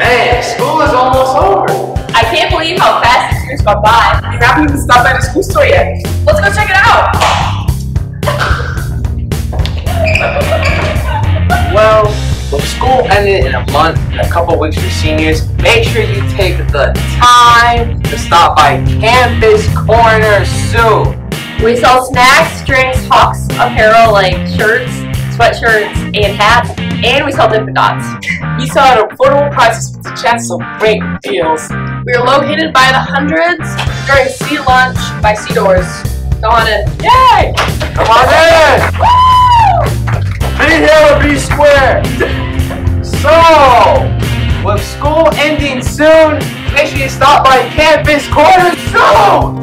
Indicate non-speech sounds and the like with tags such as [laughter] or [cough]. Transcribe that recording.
Man, school is almost over. I can't believe how fast this year's gone by. We haven't even stopped by the school store yet. Let's go check it out. [laughs] Well, with school ended in a month and a couple weeks for seniors, make sure you take the time to stop by Campus Corner soon. We sell snacks, drinks, Hawks apparel like shirts, sweatshirts, and hats, and we sell Dippin' Dots. We sell at affordable prices with the chance of great deals. We are located by the hundreds during C lunch by C doors. Go on in. Yay! Come on in! Be here or be square! So, with school ending soon, make sure you stop by Campus Corner soon!